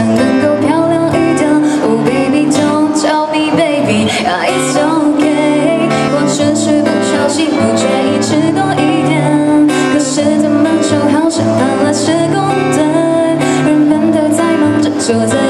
想能够漂亮一点。Oh baby, don't tell me, baby, it's okay。我只是不小心，不觉意吃多一点。可是怎么就好像断了时空灯？人们都在忙着说着要